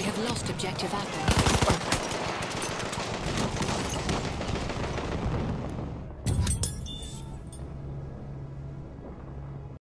We have lost objective apple.